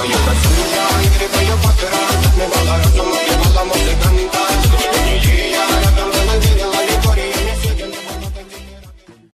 というか